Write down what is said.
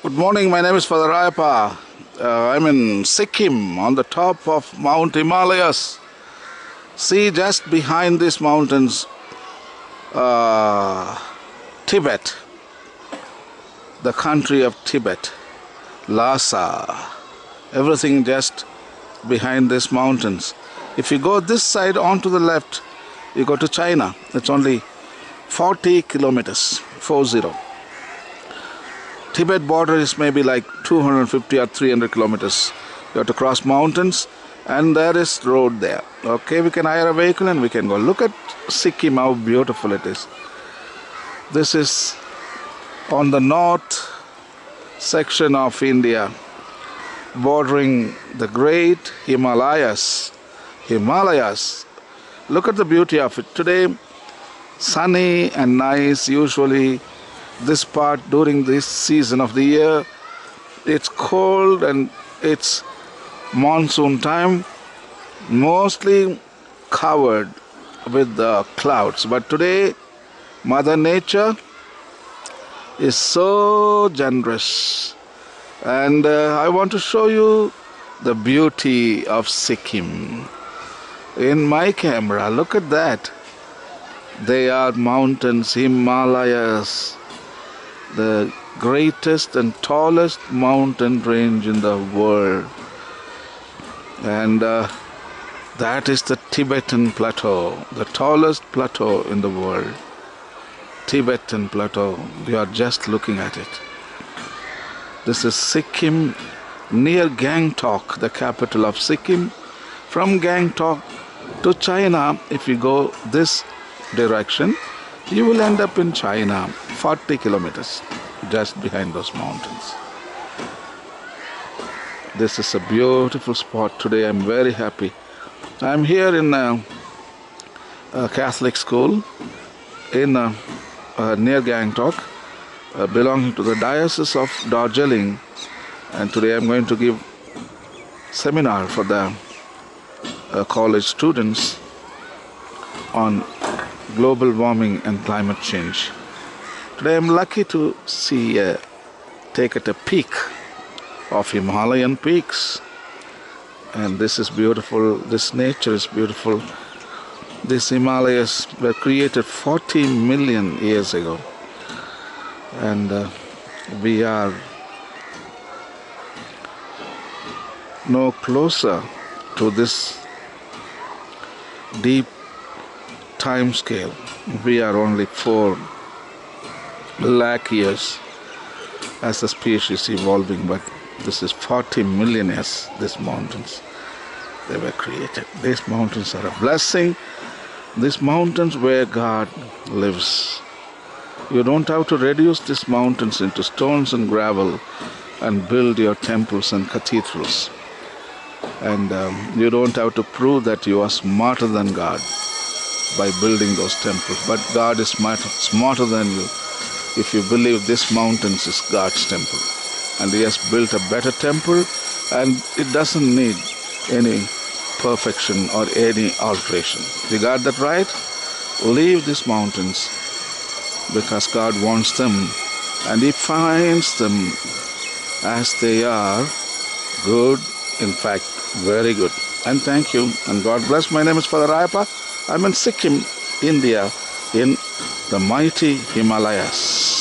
Good morning, my name is Father Rayappa. Uh, I'm in Sikkim on the top of Mount Himalayas. See, just behind these mountains, uh, Tibet, the country of Tibet, Lhasa, everything just behind these mountains. If you go this side on to the left, you go to China. It's only 40 kilometers, 40. Tibet border is maybe like 250 or 300 kilometers. You have to cross mountains and there is road there. Okay, we can hire a vehicle and we can go. Look at Sikkim, how beautiful it is. This is on the north section of India, bordering the great Himalayas. Himalayas. Look at the beauty of it. Today, sunny and nice, usually this part during this season of the year. It's cold and it's monsoon time, mostly covered with the clouds. But today, Mother Nature is so generous, and uh, I want to show you the beauty of Sikkim. In my camera, look at that. They are mountains, Himalayas, the greatest and tallest mountain range in the world. And uh, that is the Tibetan Plateau, the tallest plateau in the world. Tibetan Plateau, you are just looking at it. This is Sikkim near Gangtok, the capital of Sikkim. From Gangtok to China, if you go this direction, you will end up in China, 40 kilometers just behind those mountains. This is a beautiful spot today. I'm very happy. I'm here in a, a Catholic school in a, uh, near Gangtok, uh, belonging to the Diocese of Darjeeling, and today I'm going to give seminar for the uh, college students on global warming and climate change. Today I'm lucky to see, uh, take at a peak of Himalayan peaks. And this is beautiful, this nature is beautiful. These Himalayas were created 40 million years ago. And uh, we are no closer to this deep time scale. We are only four lakh years as a species evolving, but this is 40 million years, these mountains, they were created. These mountains are a blessing. These mountains where God lives. You don't have to reduce these mountains into stones and gravel and build your temples and cathedrals. And um, you don't have to prove that you are smarter than God by building those temples. But God is smarter, smarter than you if you believe this mountain is God's temple. And He has built a better temple and it doesn't need any perfection or any alteration. You got that right? Leave these mountains because God wants them and He finds them as they are good, in fact, very good. And thank you and God bless. My name is Father Rayappa. I'm in Sikkim, India, in the mighty Himalayas.